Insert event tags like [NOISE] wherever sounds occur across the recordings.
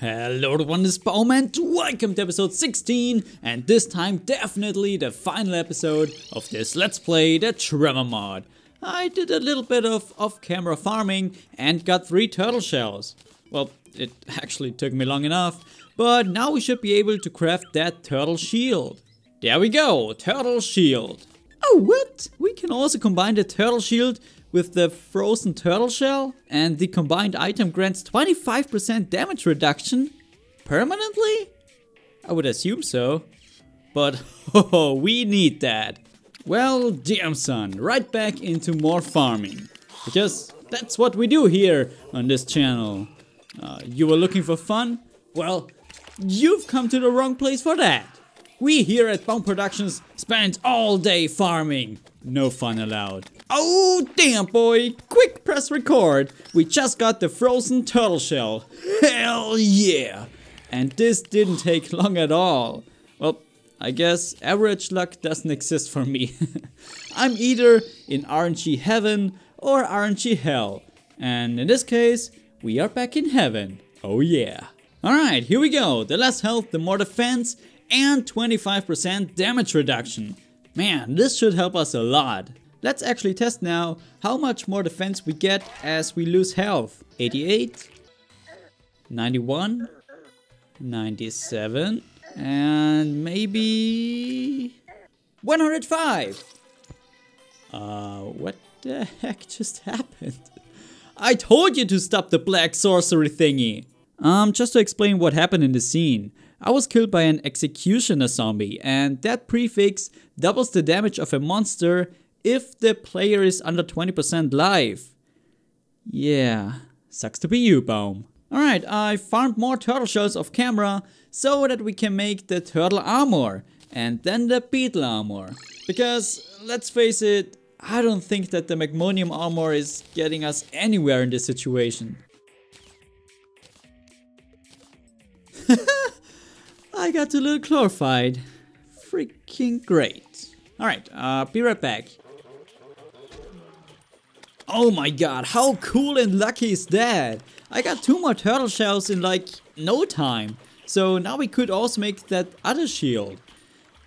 Hello everyone, this is Baum and welcome to episode 16 and this time definitely the final episode of this Let's Play the Tremor mod. I did a little bit of off-camera farming and got 3 turtle shells. Well, it actually took me long enough, but now we should be able to craft that turtle shield. There we go, turtle shield. Oh what? We can also combine the turtle shield with the frozen turtle shell and the combined item grants 25% damage reduction permanently? I would assume so. But [LAUGHS] oh, we need that. Well, damn son, right back into more farming. Because that's what we do here on this channel. Uh, you were looking for fun? Well, you've come to the wrong place for that. We here at Baum Productions spend all day farming. No fun allowed. Oh damn boy, quick press record. We just got the frozen turtle shell. Hell yeah. And this didn't take long at all. Well, I guess average luck doesn't exist for me. [LAUGHS] I'm either in RNG heaven or RNG hell. And in this case, we are back in heaven. Oh yeah. Alright, here we go. The less health, the more defense, and 25% damage reduction. Man, this should help us a lot. Let's actually test now how much more defense we get as we lose health. 88, 91, 97, and maybe 105. Uh, what the heck just [LAUGHS] happened? I told you to stop the black sorcery thingy. Um, just to explain what happened in the scene. I was killed by an executioner zombie and that prefix doubles the damage of a monster if the player is under 20% life. Yeah, sucks to be you, Baum. Alright, I farmed more turtle shells off camera so that we can make the turtle armor and then the beetle armor. Because, let's face it, I don't think that the Magmonium armor is getting us anywhere in this situation. [LAUGHS] I got a little glorified. Freaking great. Alright, uh, be right back. Oh my god, how cool and lucky is that? I got two more turtle shells in like no time. So now we could also make that other shield.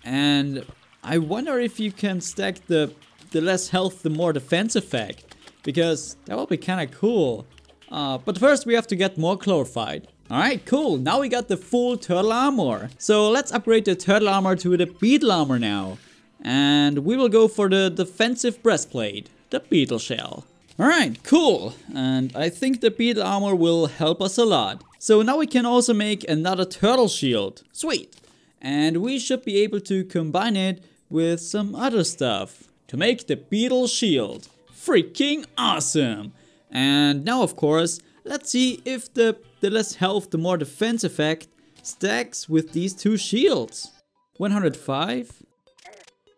And I wonder if you can stack the, the less health, the more defense effect. Because that would be kinda cool. Uh, but first we have to get more glorified. Alright, cool. Now we got the full turtle armor. So let's upgrade the turtle armor to the beetle armor now. And we will go for the defensive breastplate, the beetle shell. Alright, cool. And I think the beetle armor will help us a lot. So now we can also make another turtle shield. Sweet. And we should be able to combine it with some other stuff to make the beetle shield. Freaking awesome. And now of course, let's see if the the less health, the more defense effect stacks with these two shields. 105,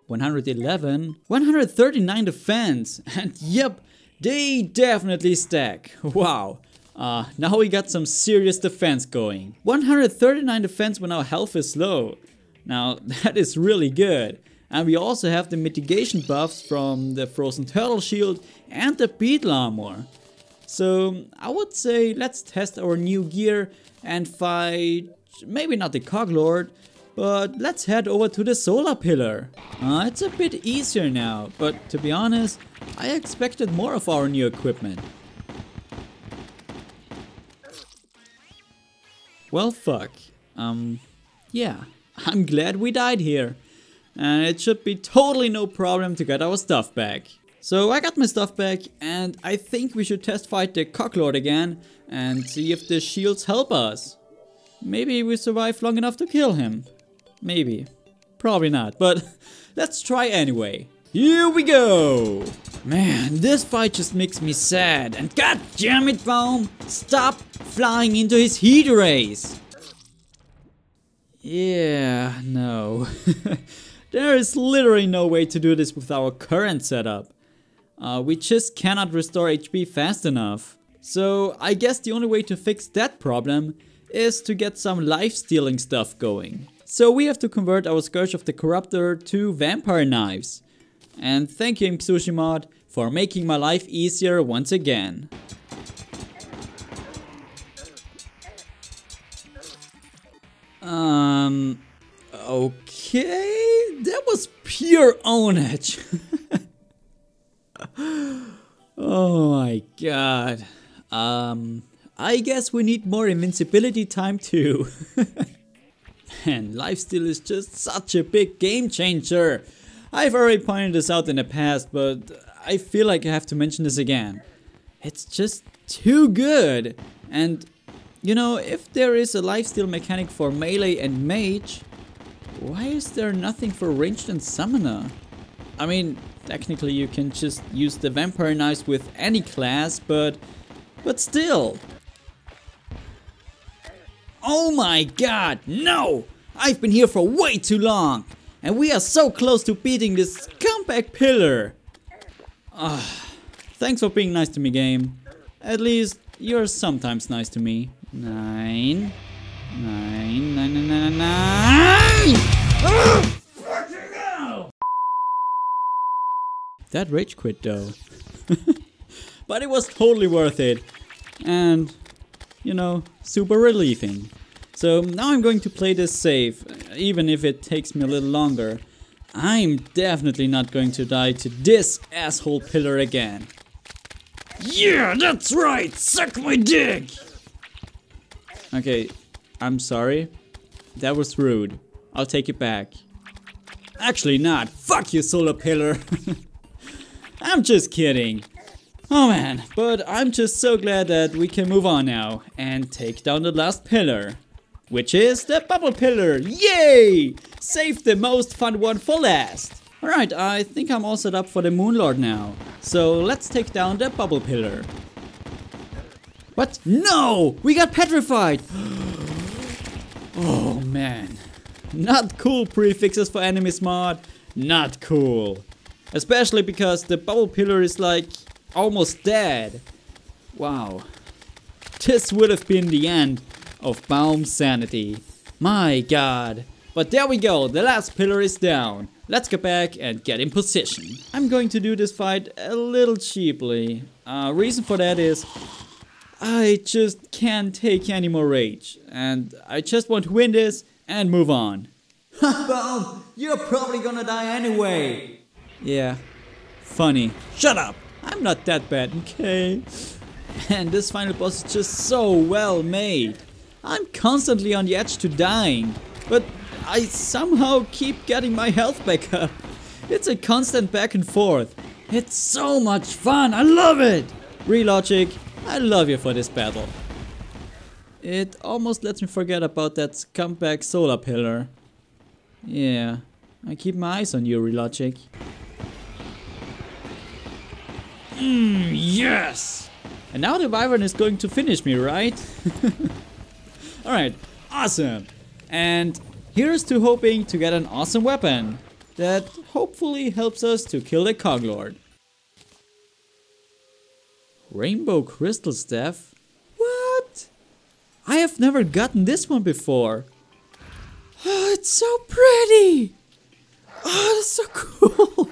111, 139 defense, [LAUGHS] and yep, they definitely stack. Wow. Uh, now we got some serious defense going. 139 defense when our health is low. Now [LAUGHS] that is really good. And we also have the mitigation buffs from the Frozen Turtle Shield and the Beetle Armor. So I would say let's test our new gear and fight, maybe not the Coglord, but let's head over to the Solar Pillar. Uh, it's a bit easier now, but to be honest, I expected more of our new equipment. Well fuck. Um, yeah, [LAUGHS] I'm glad we died here. And it should be totally no problem to get our stuff back. So I got my stuff back and I think we should test fight the Coglord again and see if the shields help us. Maybe we survive long enough to kill him. Maybe. Probably not, but let's try anyway. Here we go! Man, this fight just makes me sad and god damn it Baum! Stop flying into his heat rays! Yeah, no. [LAUGHS] there is literally no way to do this with our current setup. Uh, we just cannot restore HP fast enough. So I guess the only way to fix that problem is to get some life-stealing stuff going. So we have to convert our Scourge of the Corruptor to vampire knives. And thank you imkSushi mod for making my life easier once again. Um, okay, that was pure ownage. [LAUGHS] oh my god. Um, I guess we need more invincibility time too. [LAUGHS] And lifesteal is just such a big game changer. I've already pointed this out in the past, but I feel like I have to mention this again. It's just too good. And you know, if there is a lifesteal mechanic for melee and mage, why is there nothing for ranged and summoner? I mean, technically you can just use the vampire knives with any class, but but still. Oh my god, no! I've been here for way too long! And we are so close to beating this comeback pillar! Ah, thanks for being nice to me, game. At least, you're sometimes nice to me. Nine. Nine, nine, nine, nine, nine! Ah! That rage quit though. [LAUGHS] but it was totally worth it. And, you know, super relieving. So now I'm going to play this safe, even if it takes me a little longer. I'm definitely not going to die to this asshole pillar again. Yeah, that's right! Suck my dick! Okay, I'm sorry. That was rude. I'll take it back. Actually not. Fuck you, solar pillar. [LAUGHS] I'm just kidding. Oh man, but I'm just so glad that we can move on now and take down the last pillar which is the bubble pillar. Yay! Save the most fun one for last. Alright, I think I'm all set up for the Moonlord now. So let's take down the bubble pillar. What? No! We got petrified! [GASPS] oh man. Not cool prefixes for enemies mod. Not cool. Especially because the bubble pillar is like almost dead. Wow. This would have been the end of Baum sanity. My god. But there we go, the last pillar is down. Let's get back and get in position. I'm going to do this fight a little cheaply. Uh, reason for that is I just can't take any more rage. And I just want to win this and move on. [LAUGHS] Baum, you're probably gonna die anyway. Yeah, funny. Shut up. I'm not that bad, okay? [LAUGHS] And this final boss is just so well made. I'm constantly on the edge to dying, but I somehow keep getting my health back [LAUGHS] up. It's a constant back and forth. It's so much fun, I love it! Relogic, I love you for this battle. It almost lets me forget about that comeback solar pillar. Yeah, I keep my eyes on you, Relogic. Mmm, yes! And now the Wyvern is going to finish me, right? [LAUGHS] Alright, awesome. And here's to hoping to get an awesome weapon that hopefully helps us to kill the Coglord. Rainbow Crystal Staff? What? I have never gotten this one before. Oh, it's so pretty! Oh, that's so [LAUGHS] cool!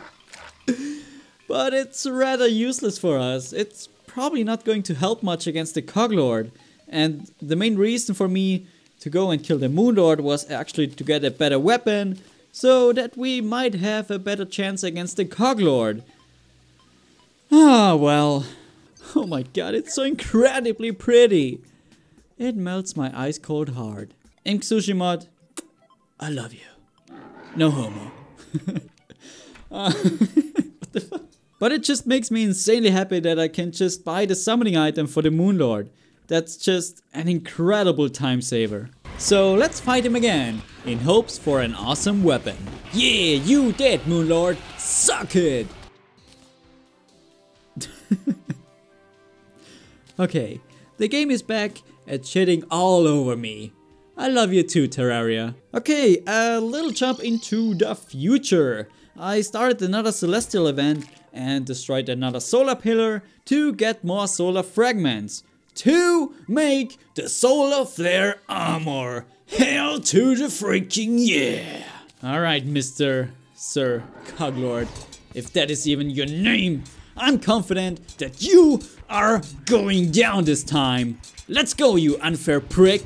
but it's rather useless for us. It's probably not going to help much against the Coglord. And the main reason for me to go and kill the Moonlord was actually to get a better weapon, so that we might have a better chance against the Coglord. Ah, well. [LAUGHS] Oh my god, it's so incredibly pretty. It melts my ice cold heart. imkSushi Mod, I love you. No homo. [LAUGHS] uh, but it just makes me insanely happy that I can just buy the summoning item for the Moonlord. That's just an incredible time saver. So let's fight him again, in hopes for an awesome weapon. Yeah, you dead, Moonlord! Suck it! [LAUGHS] okay, the game is back at shitting all over me. I love you too, Terraria. Okay, a little jump into the future. I started another Celestial event and destroyed another solar pillar to get more solar fragments to make the solar flare armor. Hell to the freaking yeah! Alright, Mr. Sir Coglord, if that is even your name, I'm confident that you are going down this time. Let's go, you unfair prick!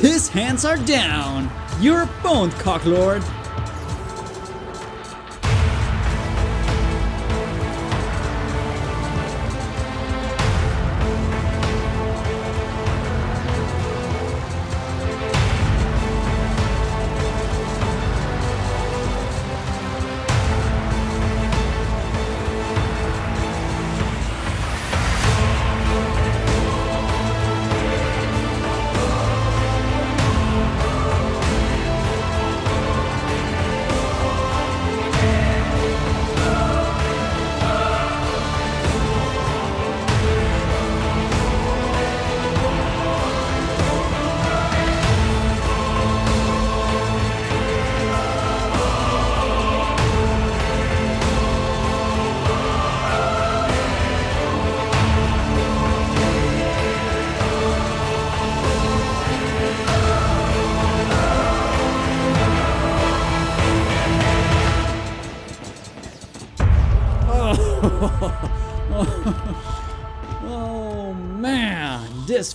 His hands are down. You're boned, Coglord.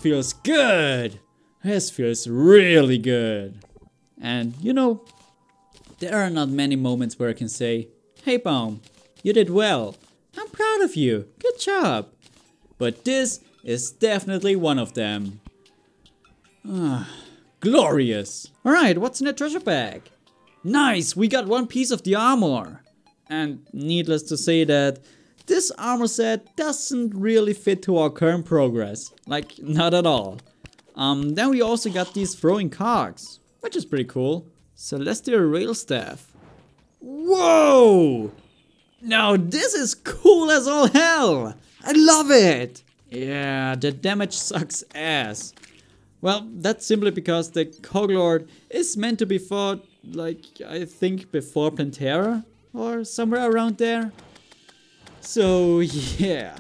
Feels good. This feels really good. And you know, there are not many moments where I can say, Hey Baum, you did well. I'm proud of you. Good job. But this is definitely one of them. Ah, glorious. Alright, what's in the treasure bag? Nice, we got one piece of the armor. And needless to say that this armor set doesn't really fit to our current progress. Like, not at all. Um, then we also got these throwing cogs, which is pretty cool. Celestial Rail Staff. Whoa! Now this is cool as all hell! I love it! Yeah, the damage sucks ass. Well, that's simply because the Coglord is meant to be fought, like, I think before Plantera? Or somewhere around there. So, yeah.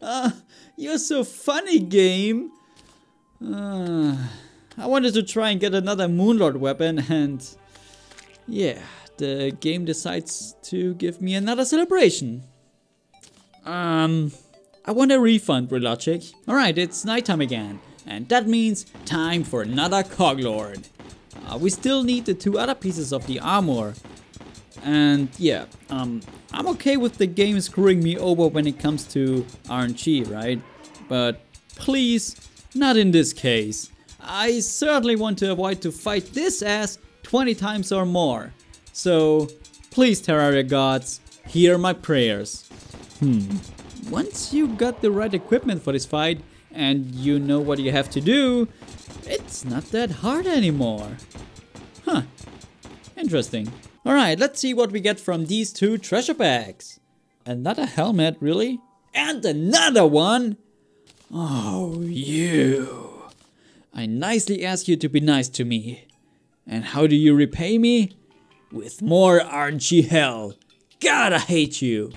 uh, [LAUGHS] you're so funny, game. Uh, I wanted to try and get another Moonlord weapon and... Yeah, the game decides to give me another celebration. Um, I want a refund, Relogic. Alright, it's nighttime again. And that means time for another Coglord. Uh, we still need the two other pieces of the armor. And yeah, um, I'm okay with the game screwing me over when it comes to RNG, right? But please, not in this case. I certainly want to avoid to fight this ass 20 times or more. So, please Terraria gods, hear my prayers. Hmm. Once you got the right equipment for this fight, and you know what you have to do, it's not that hard anymore. Huh. Interesting. Alright, let's see what we get from these two treasure bags. Another helmet, really? And another one? Oh, you. I nicely ask you to be nice to me. And how do you repay me? With more RNG hell. God, I hate you.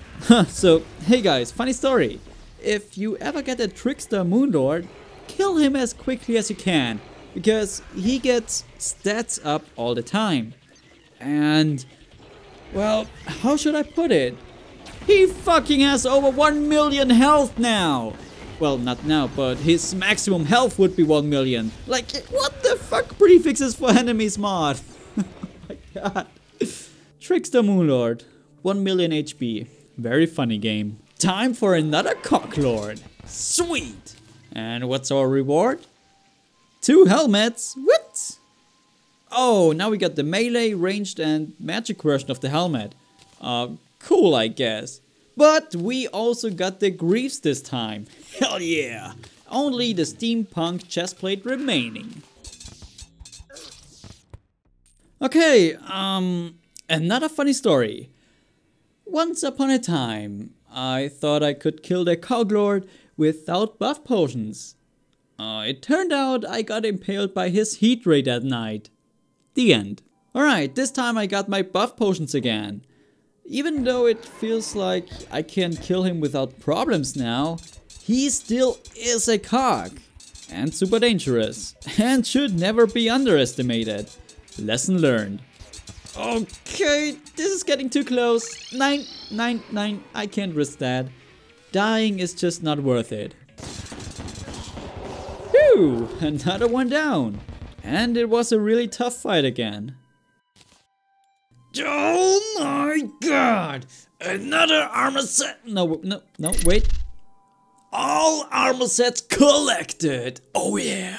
so, hey guys, funny story. If you ever get a Trickster Moonlord, kill him as quickly as you can. Because he gets stats up all the time. And, well, how should I put it? He fucking has over 1 million health now! Well, not now, but his maximum health would be 1 million. Like, what the fuck prefixes for enemies mod? oh my god. Trickster Moonlord, 1 million HP. Very funny game. Time for another Coglord. Sweet! And what's our reward? Two helmets. What? Oh, now we got the melee, ranged and magic version of the helmet. Uh, cool I guess. But we also got the greaves this time. [LAUGHS] Hell yeah! Only the steampunk chestplate remaining. Okay, um, another funny story. Once upon a time, I thought I could kill the Coglord without buff potions. Uh, it turned out I got impaled by his heat ray that night. The end. Alright, this time I got my buff potions again. Even though it feels like I can kill him without problems now, he still is a cog. And super dangerous. [LAUGHS] And should never be underestimated. Lesson learned. Okay, this is getting too close. Nine, nine, nine. I can't risk that. Dying is just not worth it. Whew, [LAUGHS] another one down. And it was a really tough fight again. Oh my god! Another armor set! No, no, no, wait. All armor sets collected! Oh yeah!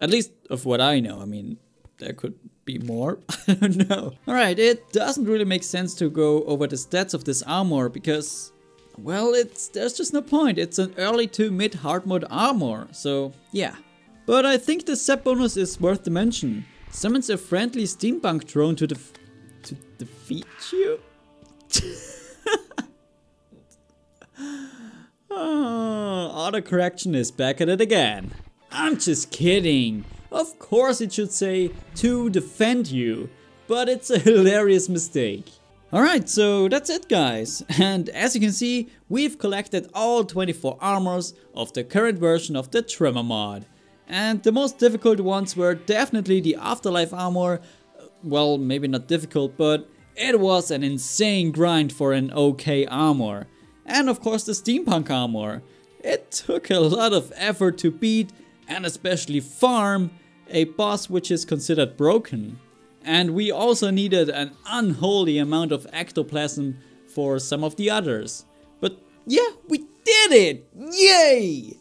At least of what I know. I mean, there could be more. [LAUGHS] I don't know. Alright, it doesn't really make sense to go over the stats of this armor because, well, it's there's just no point. It's an early to mid hard mode armor, so yeah. But I think the set bonus is worth the mention. Summons a friendly steampunk drone to, def to defeat you? [LAUGHS] oh, autocorrection is back at it again. I'm just kidding. Of course it should say to defend you, but it's a [LAUGHS] hilarious mistake. Alright, so that's it guys. And as you can see, we've collected all 24 armors of the current version of the Tremor mod. And the most difficult ones were definitely the Afterlife armor. Well, maybe not difficult, but it was an insane grind for an okay armor. And of course the Steampunk armor. It took a lot of effort to beat and especially farm a boss which is considered broken. And we also needed an unholy amount of ectoplasm for some of the others. But yeah, we did it! Yay!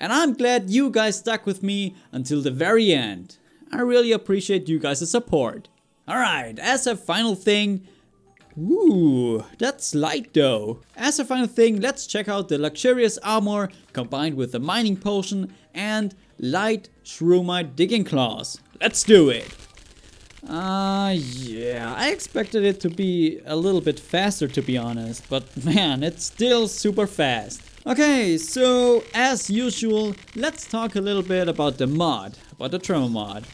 And I'm glad you guys stuck with me until the very end. I really appreciate you guys' support. Alright, as a final thing, Ooh, that's light though. As a final thing, let's check out the luxurious armor combined with the mining potion and light shroomite digging claws. Let's do it. Uh, yeah, I expected it to be a little bit faster to be honest, but man, it's still super fast. Okay, so as usual, let's talk a little bit about the mod, about the Tremor mod.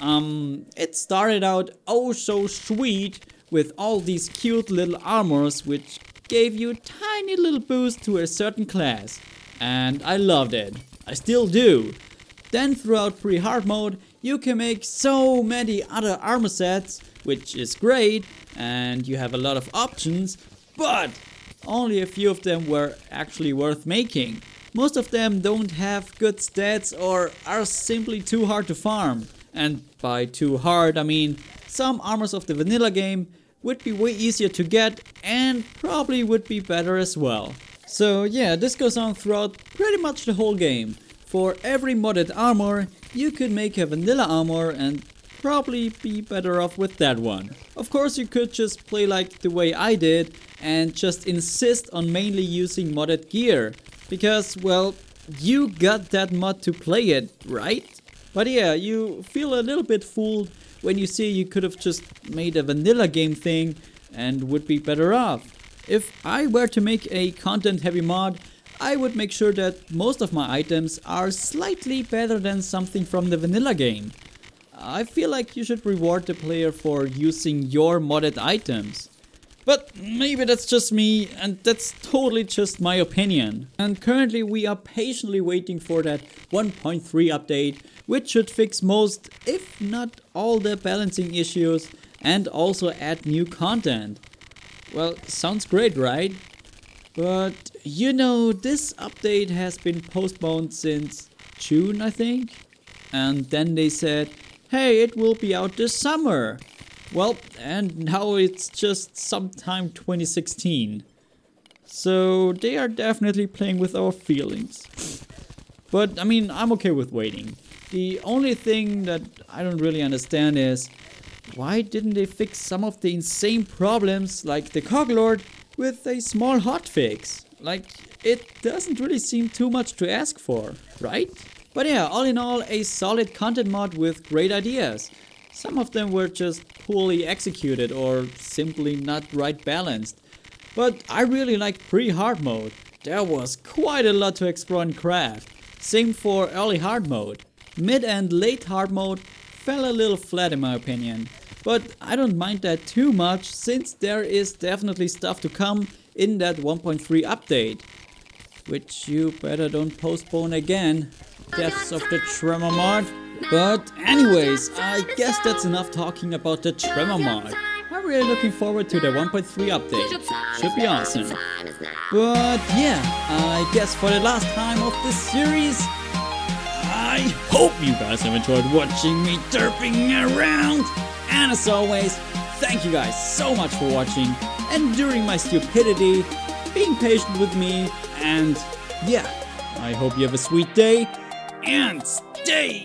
Um, it started out oh so sweet with all these cute little armors which gave you a tiny little boost to a certain class. And I loved it. I still do. Then throughout pre-hard mode, you can make so many other armor sets, which is great, and you have a lot of options, but only a few of them were actually worth making. Most of them don't have good stats or are simply too hard to farm. And by too hard, I mean some armors of the vanilla game would be way easier to get and probably would be better as well. So yeah, this goes on throughout pretty much the whole game. For every modded armor, you could make a vanilla armor and probably be better off with that one. Of course you could just play like the way I did and just insist on mainly using modded gear. Because, well, you got that mod to play it, right? But yeah, you feel a little bit fooled when you see you could have just made a vanilla game thing and would be better off. If I were to make a content heavy mod, I would make sure that most of my items are slightly better than something from the vanilla game. I feel like you should reward the player for using your modded items. But maybe that's just me and that's totally just my opinion. And currently we are patiently waiting for that 1.3 update which should fix most, if not all the balancing issues and also add new content. Well, sounds great, right? But you know, this update has been postponed since June, I think? And then they said, hey, it will be out this summer. Well, and now it's just sometime 2016. So they are definitely playing with our feelings. But I mean, I'm okay with waiting. The only thing that I don't really understand is why didn't they fix some of the insane problems like the Coglord with a small hotfix? Like, it doesn't really seem too much to ask for, right? But yeah, all in all, a solid content mod with great ideas. Some of them were just poorly executed or simply not right balanced. But I really liked pre-hard mode. There was quite a lot to explore and craft. Same for early hard mode. Mid and late hard mode fell a little flat in my opinion. But I don't mind that too much since there is definitely stuff to come in that 1.3 update. Which you better don't postpone again. Deaths of the Tremor mod. But anyways, I guess that's enough talking about the Tremor mod. I'm really looking forward to the 1.3 update. Should be awesome. But yeah, I guess for the last time of this series, I hope you guys have enjoyed watching me derping around. And as always, thank you guys so much for watching, enduring my stupidity, being patient with me, and yeah, I hope you have a sweet day, and stay